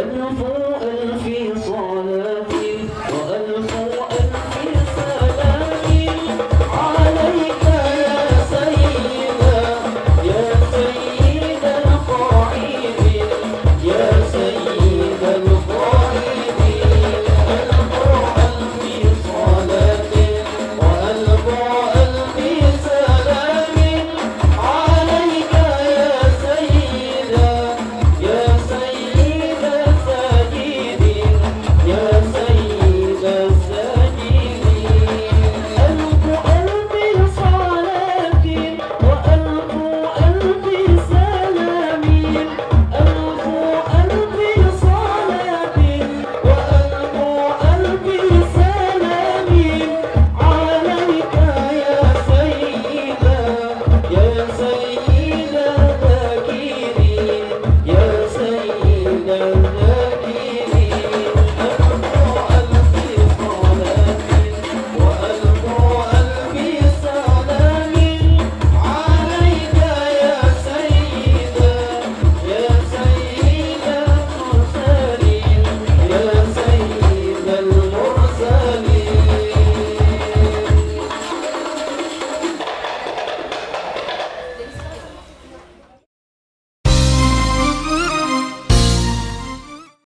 الفوء الفيصال